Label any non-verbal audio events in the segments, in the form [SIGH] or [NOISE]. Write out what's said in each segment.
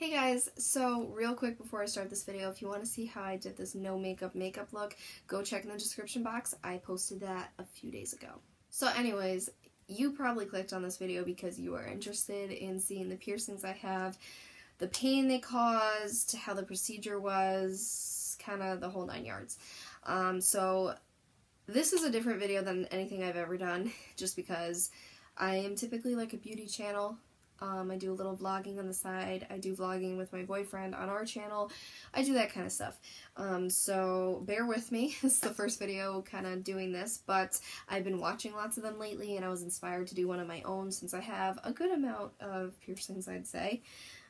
Hey guys, so real quick before I start this video, if you want to see how I did this no makeup makeup look, go check in the description box. I posted that a few days ago. So anyways, you probably clicked on this video because you are interested in seeing the piercings I have, the pain they caused, how the procedure was, kind of the whole nine yards. Um, so this is a different video than anything I've ever done, [LAUGHS] just because I am typically like a beauty channel um, I do a little vlogging on the side. I do vlogging with my boyfriend on our channel. I do that kind of stuff. Um, so bear with me. [LAUGHS] it's the first video kind of doing this, but I've been watching lots of them lately and I was inspired to do one of my own since I have a good amount of piercings, I'd say.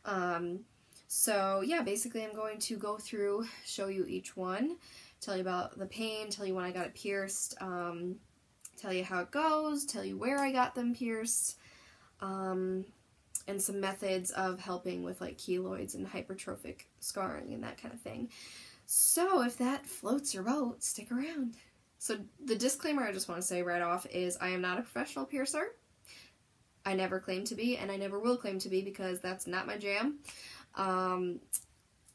Um, so yeah, basically I'm going to go through, show you each one, tell you about the pain, tell you when I got it pierced, um, tell you how it goes, tell you where I got them pierced, um, and some methods of helping with like keloids and hypertrophic scarring and that kind of thing. So if that floats your boat, stick around. So the disclaimer I just want to say right off is I am not a professional piercer. I never claim to be, and I never will claim to be because that's not my jam. Um,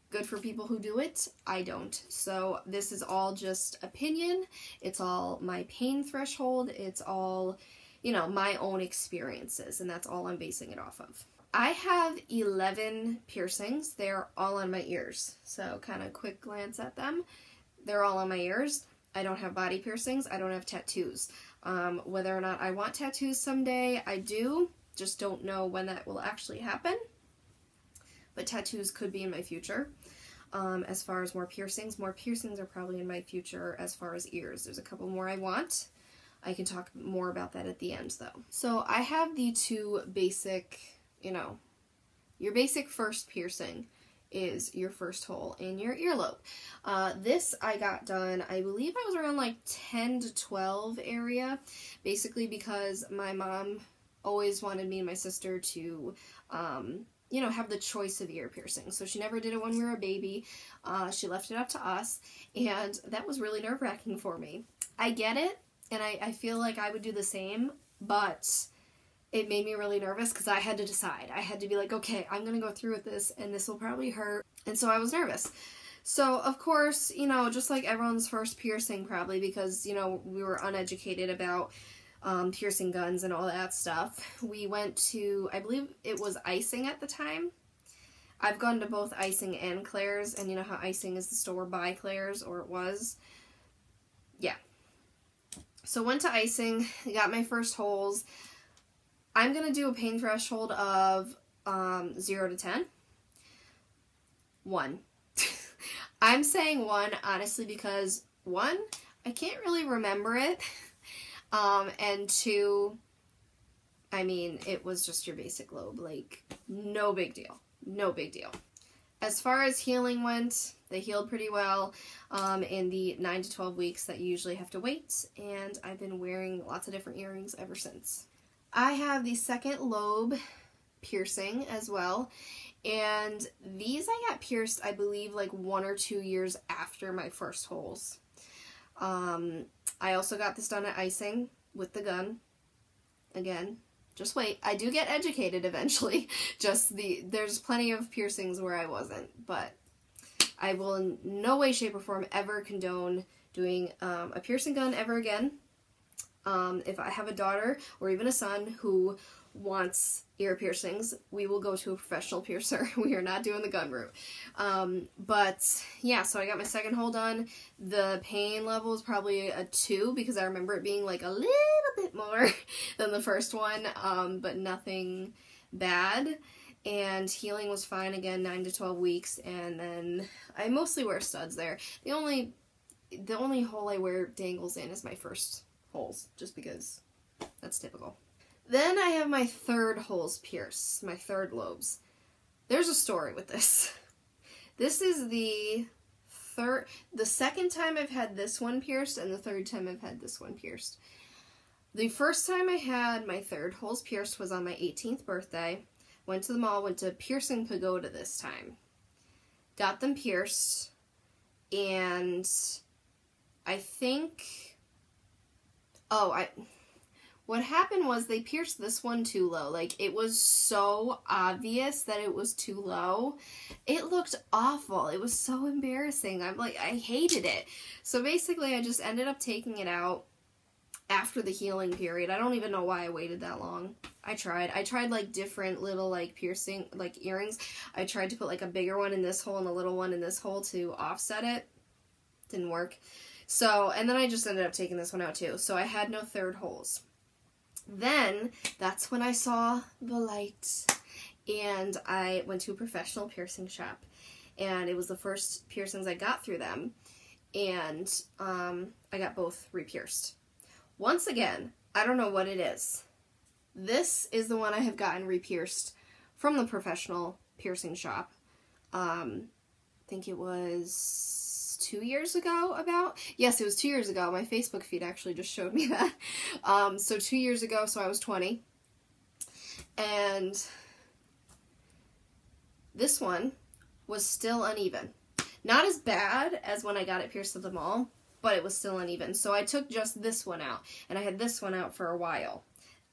good for people who do it. I don't. So this is all just opinion. It's all my pain threshold. It's all you know, my own experiences, and that's all I'm basing it off of. I have 11 piercings. They're all on my ears. So, kind of quick glance at them. They're all on my ears. I don't have body piercings. I don't have tattoos. Um, whether or not I want tattoos someday, I do. Just don't know when that will actually happen. But tattoos could be in my future. Um, as far as more piercings, more piercings are probably in my future as far as ears. There's a couple more I want. I can talk more about that at the end though. So I have the two basic, you know, your basic first piercing is your first hole in your earlobe. Uh, this I got done, I believe I was around like 10 to 12 area, basically because my mom always wanted me and my sister to, um, you know, have the choice of ear piercing. So she never did it when we were a baby. Uh, she left it up to us, and that was really nerve wracking for me. I get it and I, I feel like I would do the same, but it made me really nervous because I had to decide. I had to be like, okay, I'm to go through with this, and this will probably hurt. And so I was nervous. So, of course, you know, just like everyone's first piercing, probably because, you know, we were uneducated about um, piercing guns and all that stuff, we went to, I believe it was icing at the time. I've gone to both icing and Claire's, and you know how icing is the store by Claire's, or it was. Yeah, so went to icing, got my first holes. I'm going to do a pain threshold of um, 0 to 10. 1. [LAUGHS] I'm saying 1 honestly because 1, I can't really remember it. [LAUGHS] Um, and 2, I mean, it was just your basic lobe. Like, no big deal. No big deal. As far as healing went, they healed pretty well um, in the 9 to 12 weeks that you usually have to wait, and I've been wearing lots of different earrings ever since. I have the second lobe piercing as well, and these I got pierced, I believe, like one or two years after my first holes. Um, I also got this done at icing with the gun. Again, just wait. I do get educated eventually. [LAUGHS] Just the there's plenty of piercings where I wasn't, but I will in no way, shape, or form ever condone doing um, a piercing gun ever again. Um, if I have a daughter or even a son who wants ear piercings, we will go to a professional piercer. [LAUGHS] we are not doing the gun route. Um, but yeah, so I got my second hole done. The pain level is probably a two because I remember it being like a little bit more [LAUGHS] than the first one, um, but nothing bad and healing was fine again 9 to 12 weeks and then I mostly wear studs there. The only the only hole I wear dangles in is my first holes just because that's typical. Then I have my third holes pierced, my third lobes. There's a story with this. [LAUGHS] This is the third the second time I've had this one pierced and the third time I've had this one pierced. The first time I had my third holes pierced was on my 18th birthday Went to the mall, went to Piercing Pagoda this time. Got them pierced, and I think. Oh, I. What happened was they pierced this one too low. Like it was so obvious that it was too low. It looked awful. It was so embarrassing. I'm like I hated it. So basically I just ended up taking it out after the healing period. I don't even know why I waited that long. I tried. I tried like different little like piercing like earrings. I tried to put like a bigger one in this hole and a little one in this hole to offset it. Didn't work. So, and then I just ended up taking this one out too. So I had no third holes. Then that's when I saw the light and I went to a professional piercing shop and it was the first piercings I got through them and um, I got both re-pierced. Once again, I don't know what it is. This is the one I have gotten re-pierced from the professional piercing shop. Um, I think it was two years ago about. Yes, it was two years ago. My Facebook feed actually just showed me [LAUGHS] that. Um, so two years ago, so I was 20. And this one was still uneven. Not as bad as when I got it pierced at the mall, but it was still uneven. So I took just this one out, and I had this one out for a while.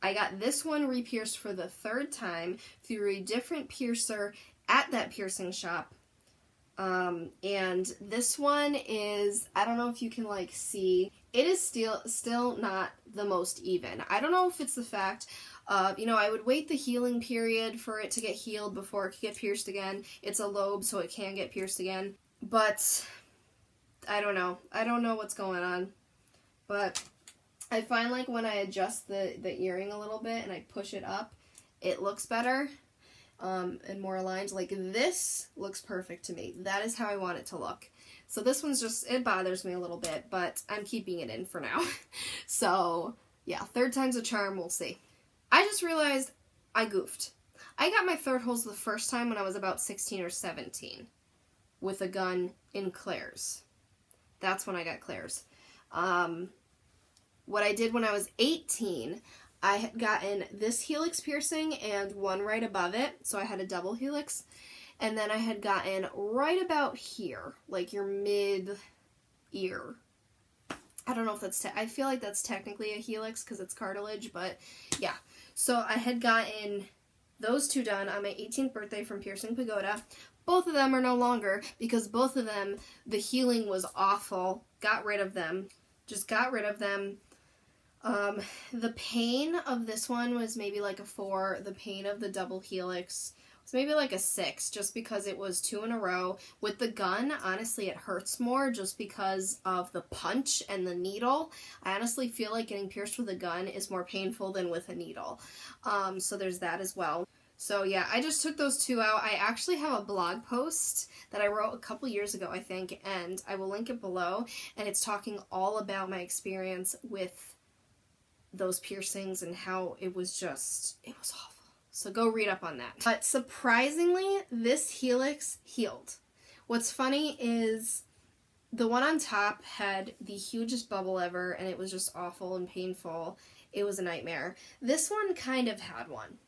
I got this one re-pierced for the third time through a different piercer at that piercing shop um, and this one is, I don't know if you can like see, it is still, still not the most even. I don't know if it's the fact of, you know, I would wait the healing period for it to get healed before it could get pierced again. It's a lobe, so it can get pierced again. But, I don't know. I don't know what's going on. But, I find like when I adjust the, the earring a little bit and I push it up, it looks better um, and more aligned. Like this looks perfect to me. That is how I want it to look. So this one's just, it bothers me a little bit, but I'm keeping it in for now. [LAUGHS] so yeah, third time's a charm, we'll see. I just realized I goofed. I got my third holes the first time when I was about 16 or 17 with a gun in Claire's. That's when I got Claire's. Um, what I did when I was 18, I had gotten this helix piercing and one right above it, so I had a double helix. And then I had gotten right about here, like your mid ear. I don't know if that's, I feel like that's technically a helix because it's cartilage, but yeah. So I had gotten those two done on my 18th birthday from Piercing Pagoda. Both of them are no longer because both of them, the healing was awful. Got rid of them. Just got rid of them um, the pain of this one was maybe like a four. The pain of the double helix was maybe like a six, just because it was two in a row. With the gun, honestly, it hurts more just because of the punch and the needle. I honestly feel like getting pierced with a gun is more painful than with a needle. Um, so there's that as well. So yeah, I just took those two out. I actually have a blog post that I wrote a couple years ago, I think, and I will link it below. And it's talking all about my experience with those piercings and how it was just, it was awful. So go read up on that. But surprisingly, this helix healed. What's funny is the one on top had the hugest bubble ever and it was just awful and painful. It was a nightmare. This one kind of had one.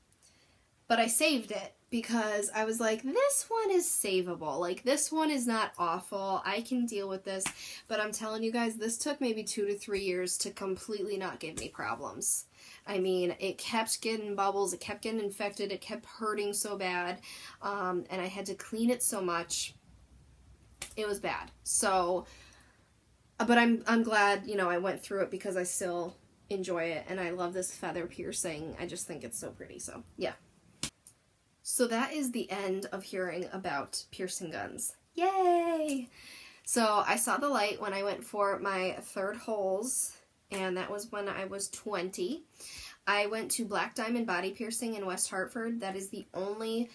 But I saved it because I was like, this one is savable. Like, this one is not awful. I can deal with this. But I'm telling you guys, this took maybe two to three years to completely not give me problems. I mean, it kept getting bubbles, it kept getting infected, it kept hurting so bad, um, and I had to clean it so much. It was bad. So, uh, but I'm I'm glad you know I went through it because I still enjoy it and I love this feather piercing. I just think it's so pretty. So yeah. So that is the end of hearing about piercing guns. Yay! So I saw the light when I went for my third holes, and that was when I was 20. I went to Black Diamond Body Piercing in West Hartford. That is the only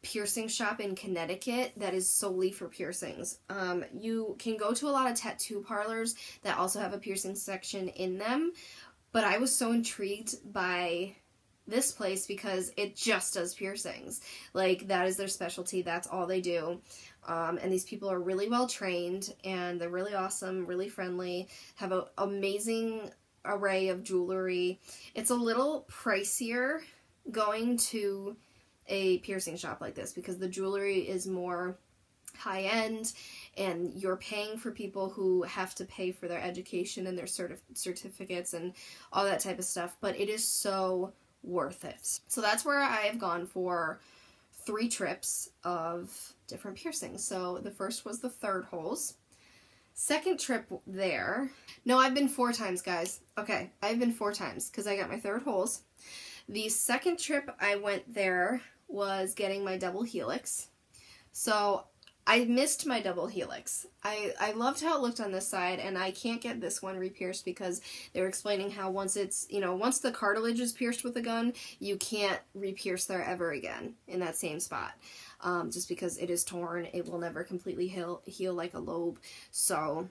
piercing shop in Connecticut that is solely for piercings. Um, you can go to a lot of tattoo parlors that also have a piercing section in them, but I was so intrigued by this place because it just does piercings. Like, that is their specialty. That's all they do. Um, and these people are really well trained and they're really awesome, really friendly, have an amazing array of jewelry. It's a little pricier going to a piercing shop like this because the jewelry is more high end and you're paying for people who have to pay for their education and their certif- certificates and all that type of stuff, but it is so worth it. So that's where I've gone for three trips of different piercings. So the first was the third holes. Second trip there. No, I've been four times, guys. Okay, I've been four times because I got my third holes. The second trip I went there was getting my double helix. So I missed my double helix. I, I loved how it looked on this side, and I can't get this one re-pierced because they were explaining how once it's, you know, once the cartilage is pierced with a gun, you can't re-pierce there ever again in that same spot. Um, just because it is torn, it will never completely heal, heal like a lobe. So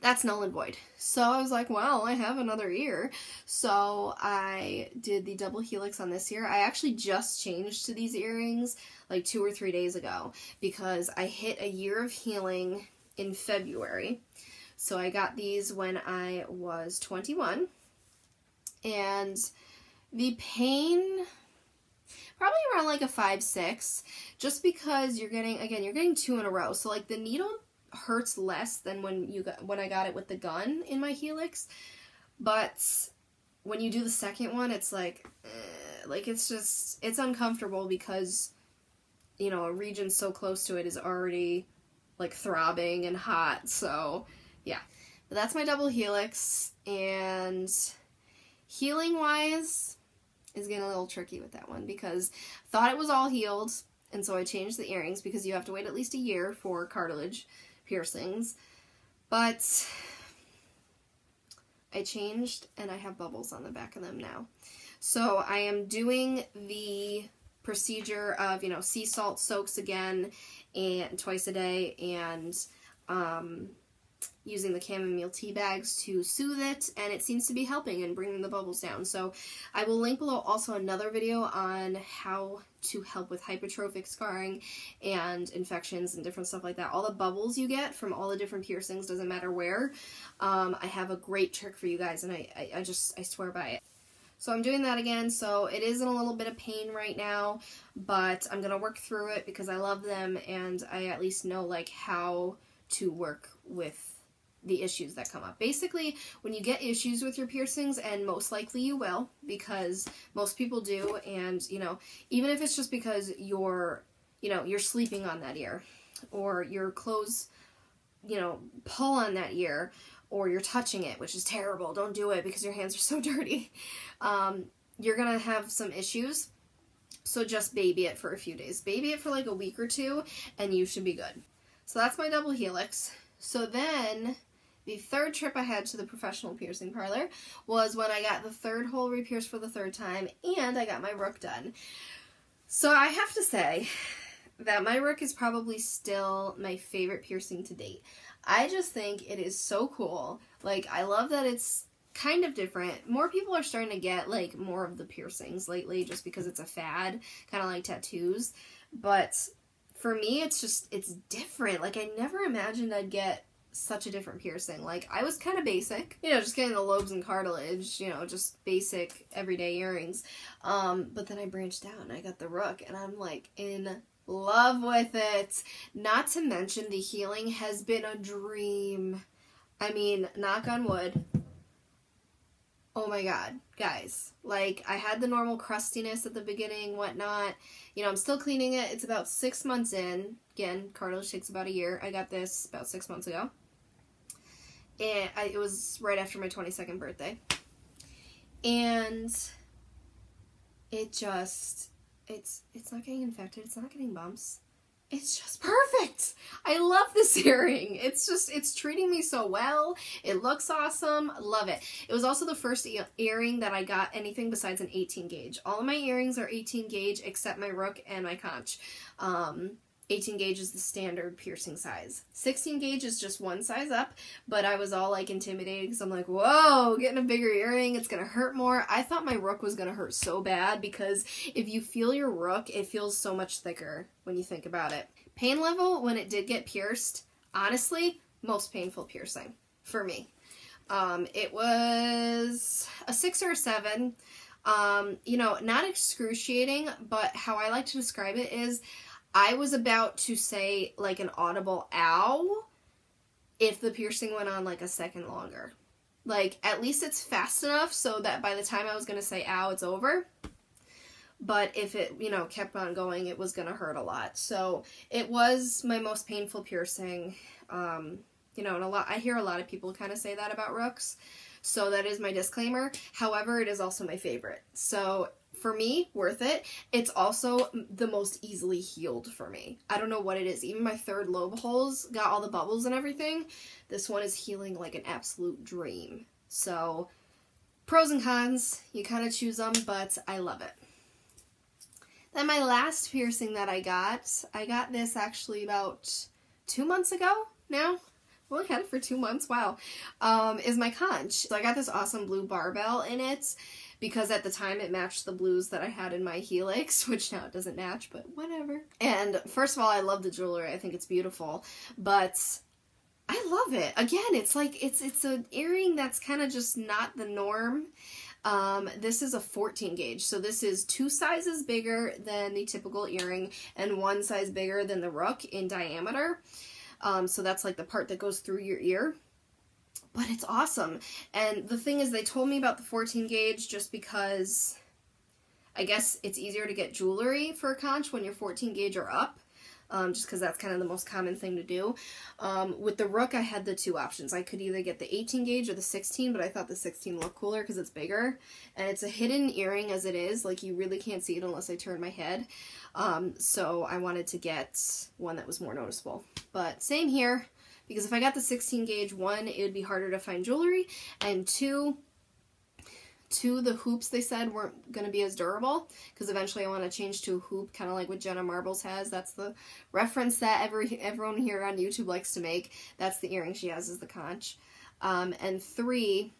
that's null and void. So I was like, well, I have another ear. So I did the double helix on this ear. I actually just changed to these earrings like two or three days ago because I hit a year of healing in February. So I got these when I was 21. And the pain probably around like a 5 6 just because you're getting again you're getting two in a row so like the needle hurts less than when you got when I got it with the gun in my helix, but when you do the second one, it's like, eh, like it's just it's uncomfortable because you know a region so close to it is already like throbbing and hot. So yeah, but that's my double helix and healing wise is getting a little tricky with that one because thought it was all healed and so I changed the earrings because you have to wait at least a year for cartilage piercings. But I changed and I have bubbles on the back of them now. So I am doing the procedure of, you know, sea salt soaks again and twice a day and um, using the chamomile tea bags to soothe it and it seems to be helping and bringing the bubbles down. So I will link below also another video on how to help with hypertrophic scarring and infections and different stuff like that. All the bubbles you get from all the different piercings, doesn't matter where. Um, I have a great trick for you guys and I, I, I just, I swear by it. So I'm doing that again, so it is in a little bit of pain right now, but I'm going to work through it because I love them and I at least know like how to work with the issues that come up. Basically, when you get issues with your piercings, and most likely you will, because most people do, and you know, even if it's just because you're, you know, you're sleeping on that ear, or your clothes, you know, pull on that ear, or you're touching it, which is terrible. Don't do it because your hands are so [LAUGHS] dirty. Um, you're gonna have some issues. So just baby it for a few days. Baby it for like a week or two, and you should be good. So that's my double helix. So then the third trip I had to the professional piercing parlor was when I got the third hole re-pierced for the third time and I got my rook done. So I have to say that my rook is probably still my favorite piercing to date. I just think it is so cool. Like, I love that it's kind of different. More people are starting to get, like, more of the piercings lately just because it's a fad, kind of like tattoos. But for me, it's just, it's different. Like, I never imagined I'd get such a different piercing. Like, I was kind of basic, you know, just getting the lobes and cartilage, you know, just basic everyday earrings. Um, but then I branched out and I got the rook, and I'm like in love with it. Not to mention, the healing has been a dream. I mean, knock on wood. Oh my god, guys. Like, I had the normal crustiness at the beginning, whatnot. You know, I'm still cleaning it. It's about six months in. Again, cartilage takes about a year. I got this about six months ago and I, it was right after my 22nd birthday. And it just it's it's not getting infected, it's not getting bumps. It's just perfect. I love this [LAUGHS] earring. It's just it's treating me so well. It looks awesome. Love it. It was also the first e earring that I got anything besides an 18 gauge. All of my earrings are 18 gauge except my rook and my conch. Um, 18 gauge is the standard piercing size. 16 gauge is just one size up, but I was all like intimidated because I'm like, whoa, getting a bigger earring, it's gonna hurt more. I thought my rook was gonna hurt so bad because if you feel your rook, it feels so much thicker when you think about it. Pain level, when it did get pierced, honestly, most painful piercing for me. Um, it was a six or a seven. Um, you know, not excruciating, but how I like to describe it is I was about to say like an audible ow if the piercing went on like a second longer. Like at least it's fast enough so that by the time I was going to say ow it's over. But if it, you know, kept on going, it was going to hurt a lot. So it was my most painful piercing. Um, you know, and a lot I hear a lot of people kind of say that about rooks. So that is my disclaimer. However, it is also my favorite. So for me, worth it. It's also the most easily healed for me. I don't know what it is. Even my third lobe holes got all the bubbles and everything. This one is healing like an absolute dream. So, pros and cons, you kind of choose them, but I love it. Then my last piercing that I got, I got this actually about two months ago now. Well, only had it for two months, wow, um, is my conch. So I got this awesome blue barbell in it because at the time it matched the blues that I had in my Helix, [LAUGHS] which now it doesn't match, but whatever. And first of all, I love the jewelry. I think it's beautiful, but I love it. Again, it's like it's it's an earring that's kind of just not the norm. Um, this is a 14 gauge, so this is two sizes bigger than the typical earring and one size bigger than the rook in diameter. Um, so that's like the part that goes through your ear. But it's awesome. And the thing is, they told me about the 14 gauge just because I guess it's easier to get jewelry for a conch when you're 14 gauge or up um, just because that's kind of the most common thing to do. Um, with the Rook, I had the two options. I could either get the 18 gauge or the 16, but I thought the 16 looked cooler because it's bigger. And it's a hidden earring as it is. Like, you really can't see it unless I turn my head. Um, so I wanted to get one that was more noticeable. But same here because if I got the 16 gauge, one, it would be harder to find jewelry, and two, Two, the hoops they said weren't going to be as durable because eventually I want to change to a hoop, kind of like what Jenna Marbles has. That's the reference that every everyone here on YouTube likes to make. That's the earring she has is the conch. Um, and three,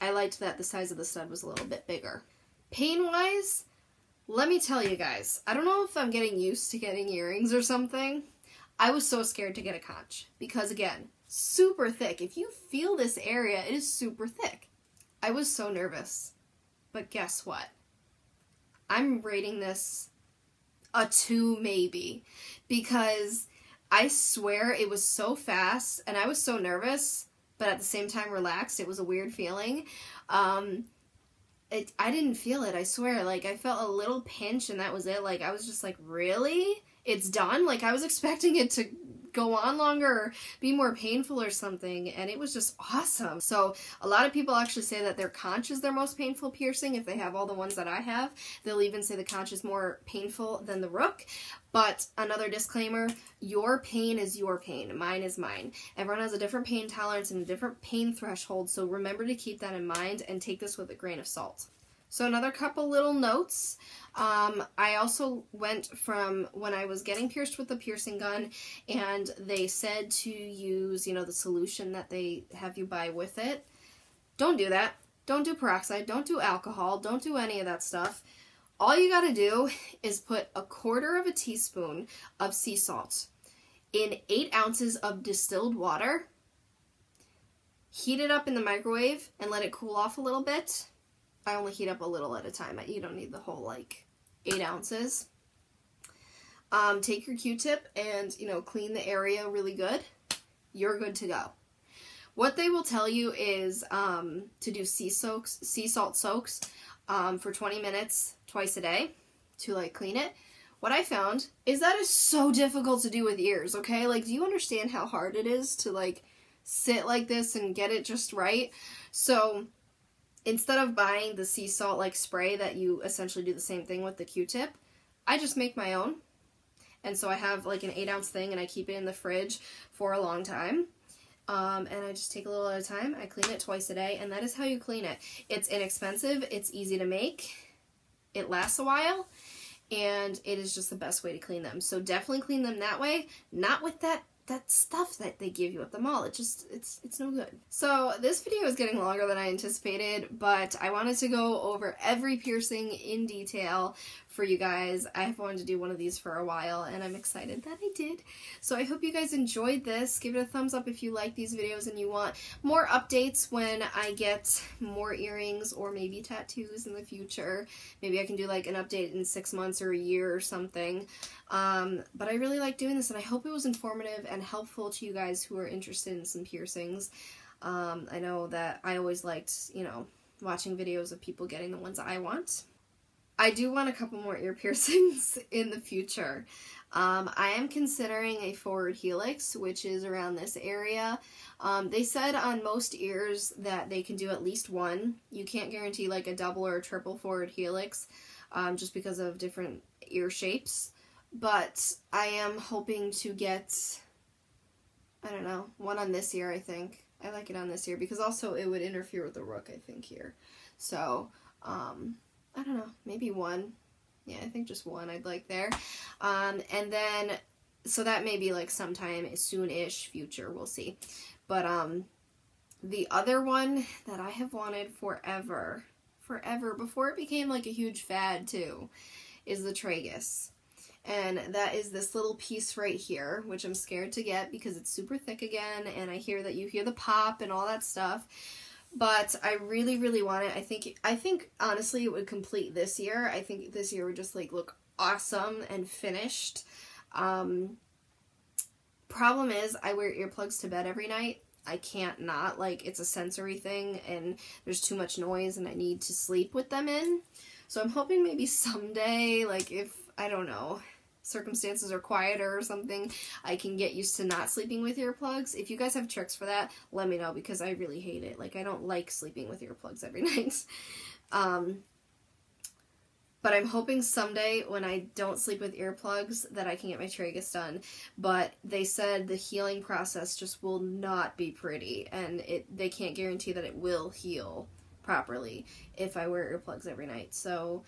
I liked that the size of the stud was a little bit bigger. Pain-wise, let me tell you guys, I don't know if I'm getting used to getting earrings or something. I was so scared to get a conch because, again, super thick. If you feel this area, it is super thick. I was so nervous. But guess what? I'm rating this a 2 maybe because I swear it was so fast and I was so nervous but at the same time relaxed. It was a weird feeling. Um it, I didn't feel it, I swear. Like I felt a little pinch and that was it. Like I was just like, "Really? It's done?" Like I was expecting it to go on longer or be more painful or something and it was just awesome. So a lot of people actually say that their conch is their most painful piercing. If they have all the ones that I have they'll even say the conch is more painful than the rook. But another disclaimer your pain is your pain. Mine is mine. Everyone has a different pain tolerance and a different pain threshold so remember to keep that in mind and take this with a grain of salt so another couple little notes. Um, I also went from when I was getting pierced with the piercing gun and they said to use, you know, the solution that they have you buy with it. Don't do that. Don't do peroxide. Don't do alcohol. Don't do any of that stuff. All you got to do is put a quarter of a teaspoon of sea salt in eight ounces of distilled water. Heat it up in the microwave and let it cool off a little bit I only heat up a little at a time. You don't need the whole like eight ounces. Um, take your Q-tip and, you know, clean the area really good. You're good to go. What they will tell you is um, to do sea soaks, sea salt soaks um, for 20 minutes twice a day to like clean it. What I found is that is so difficult to do with ears, okay? Like, do you understand how hard it is to like sit like this and get it just right? So instead of buying the sea salt like spray that you essentially do the same thing with the Q-tip, I just make my own. And so I have like an 8 ounce thing and I keep it in the fridge for a long time. Um, and I just take a little at a time. I clean it twice a day and that is how you clean it. It's inexpensive, it's easy to make, it lasts a while, and it is just the best way to clean them. So definitely clean them that way, not with that that stuff that they give you at the mall. It just, it's, it's no good. So this video is getting longer than I anticipated, but I wanted to go over every piercing in detail for you guys. I've wanted to do one of these for a while and I'm excited that I did. So I hope you guys enjoyed this. Give it a thumbs up if you like these videos and you want more updates when I get more earrings or maybe tattoos in the future. Maybe I can do like an update in six months or a year or something. Um, but I really like doing this and I hope it was informative and helpful to you guys who are interested in some piercings. Um, I know that I always liked, you know, watching videos of people getting the ones I want. I do want a couple more ear [LAUGHS] piercings in the future. Um, I am considering a forward helix, which is around this area. Um, they said on most ears that they can do at least one. You can't guarantee like a double or a triple forward helix um, just because of different ear shapes. But I am hoping to get, I don't know, one on this ear, I think. I like it on this ear because also it would interfere with the rook, I think, here. So, um, I don't know, maybe one. Yeah, I think just one I'd like there. Um, and then, so that may be like sometime soon-ish future, we'll see. But, um, the other one that I have wanted forever, forever, before it became like a huge fad too, is the tragus. And that is this little piece right here, which I'm scared to get because it's super thick again, and I hear that you hear the pop and all that stuff. But I really, really want it. I think, I think honestly it would complete this year. I think this year would just like look awesome and finished. Um, problem is I wear earplugs to bed every night. I can't not, like, it's a sensory thing, and there's too much noise, and I need to sleep with them in. So I'm hoping maybe someday, like, if I don't know, circumstances are quieter or something, I can get used to not sleeping with earplugs. If you guys have tricks for that, let me know because I really hate it. Like, I don't like sleeping with earplugs every [LAUGHS] night. um, but I'm hoping someday when I don't sleep with earplugs that I can get my tragus done. But they said the healing process just will not be pretty and it they can't guarantee that it will heal properly if I wear earplugs every night. So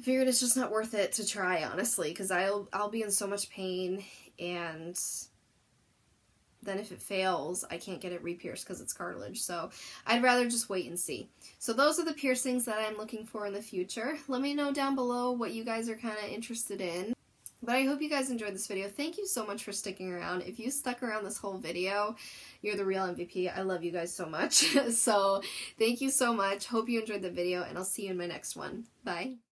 I figured it's just not worth it to try, honestly, because I'll I'll be in so much pain, and then if it fails, I can't get it re-pierced because it's cartilage. So I'd rather just wait and see. So those are the piercings that I'm looking for in the future. Let me know down below what you guys are kind of interested in. But I hope you guys enjoyed this video. Thank you so much for sticking around. If you stuck around this whole video, you're the real MVP. I love you guys so much. [LAUGHS] so thank you so much. Hope you enjoyed the video, and I'll see you in my next one. Bye.